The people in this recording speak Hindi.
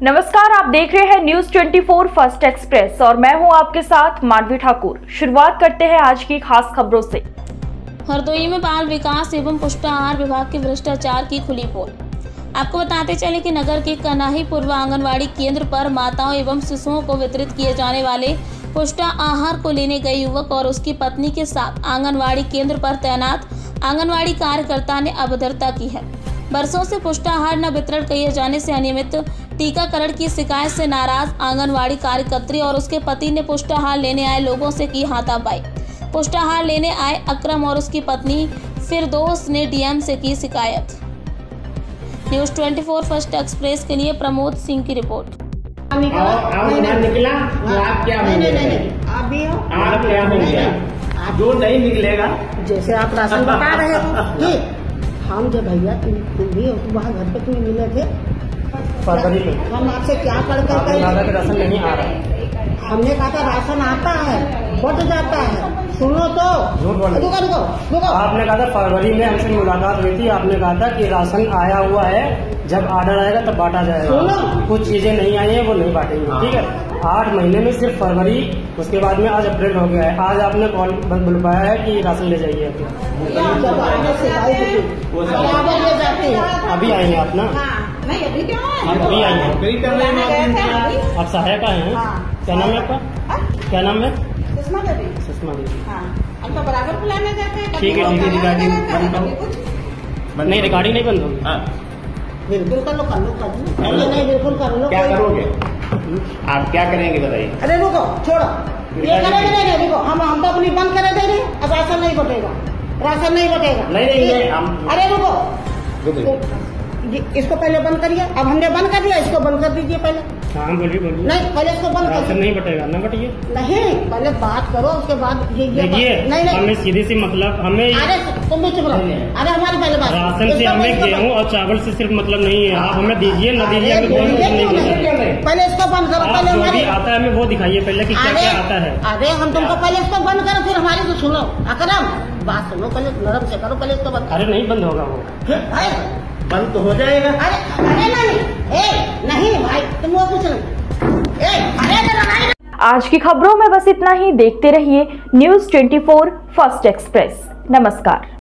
नमस्कार, आप देख रहे हैं न्यूज़ 24 फ़र्स्ट एक्सप्रेस और मैं हूँ आपके साथ मानवी ठाकुर। शुरुआत करते हैं आज की खास खबरों से। हरदोई में बाल विकास एवं पुष्टाहार विभाग के भ्रष्टाचार की खुली पोल। आपको बताते चले कि नगर के कनाही पूर्व आंगनवाड़ी केंद्र पर माताओं एवं शिशुओं को वितरित किए जाने वाले पुष्टा आहार को लेने गए युवक और उसकी पत्नी के साथ आंगनवाड़ी केंद्र पर तैनात आंगनवाड़ी कार्यकर्ता ने अभद्रता की है। बरसों से पुष्टाहार न वितरण किए जाने से अनियमित टीकाकरण की शिकायत से नाराज़ आंगनवाड़ी कार्यकर्त्री और उसके पति ने पुष्टाहार लेने आए लोगों से की हाथापाई। पुष्टाहार लेने आए अक्रम और उसकी पत्नी, फिरदोस ने डीएम से की शिकायत। न्यूज़ 24 फ़र्स्ट एक्सप्रेस के लिए प्रमोद सिंह की रिपोर्ट। निकला तो आप क्या भी हो? क्या जो नहीं निकलेगा। जैसे आप राशन बता रहे हो। हम जब भैया तुम तुम भी हो तुम वहाँ घर पे तुम मिले थे। फरवरी में। हम आपसे क्या पढ़ कर राशन नहीं आ रहा। हमने कहा था राशन आता है। बट जाता है। सुनो तो। झूठ बोल रुको रुको रुको। आपने कहा था फरवरी में हमसे मुलाकात हुई थी आपने कहा था कि राशन आया हुआ है जब ऑर्डर आएगा तब बांटा जाएगा। सुनो। कुछ चीज़ें नहीं आई है वो नहीं बांटेंगे ठीक है? आठ महीने में सिर्फ़ फरवरी उसके बाद में आज अप्रैल हो गया है। आज आपने कॉल बुलवाया है कि राशन ले जाइए हैं। अभी आएँगे आप ना? नहीं अभी क्या है हम अभी आएँगे। नौकरी कर रहे हैं आप सहायक आए हैं? हाँ। क्या नाम है आपका? क्या नाम है? सुषमा देवी। सुषमा देवी। हाँ। तो बराबर बुलाने जाते हैं ठीक है, ठीक है, हैं, बंद करो। नहीं रिकॉर्डिंग नहीं बंद होगी। हाँ, बिल्कुल कर लो कर लो कर लो। नहीं बिल्कुल कर लो क्या करोगे? आप क्या करेंगे बताइए। अरे रुको छोड़ो। ये करेंगे? नहीं रुको हम हम तो अपनी बंद करे दे रहे अब राशन नहीं बटेगा। राशन नहीं बटेगा। नहीं, नहीं, हम- अरे रुको। इसको पहले बंद करिए। अब हमने बंद कर दिया इसको बंद कर दीजिए पहले। हाँ बोलिए बोलिए। नहीं पहले इसको बंद कर नहीं बटेगा ना बटिए। नहीं पहले बात करो उसके बाद ये ये नहीं नहीं। हमें सीधी सी मतलब हमें अरे तुम भी चुप रहो। अरे हमारी पहले बात राशन से हमें। गेहूँ और चावल से सिर्फ़ मतलब नहीं है। आप हमें दीजिए न दीजिए पहले इसको बंद करो पहले हमारी आता है हमें वो दिखाइए पहले की क्या क्या आता है। अरे हम तुमको पहले इसको बंद करो फिर हमारी तो सुनो। अकरम बात सुनो पहले नरम से करो पहले इसको बंद अरे नहीं बंद होगा वो। बंद तो हो जाएगा। अरे अरे नहीं ए नहीं भाई तुम वो कुछ नहीं ए अरे अरे आज की खबरों में बस इतना ही देखते रहिए न्यूज़ 24 फ़र्स्ट एक्सप्रेस नमस्कार।